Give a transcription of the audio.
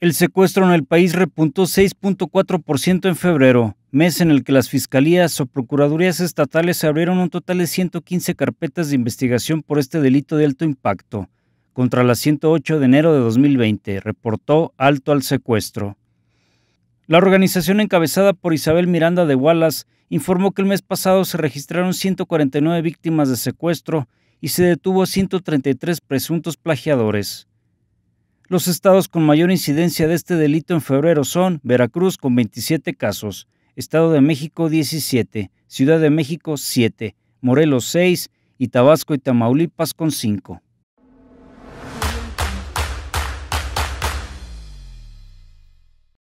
El secuestro en el país repuntó 6.4% en febrero, mes en el que las fiscalías o procuradurías estatales abrieron un total de 115 carpetas de investigación por este delito de alto impacto, contra las 108 de enero de 2020, reportó Alto al Secuestro. La organización encabezada por Isabel Miranda de Wallace informó que el mes pasado se registraron 149 víctimas de secuestro y se detuvo a 133 presuntos plagiadores. Los estados con mayor incidencia de este delito en febrero son Veracruz con 27 casos, Estado de México 17, Ciudad de México 7, Morelos 6 y Tabasco y Tamaulipas con 5.